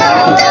no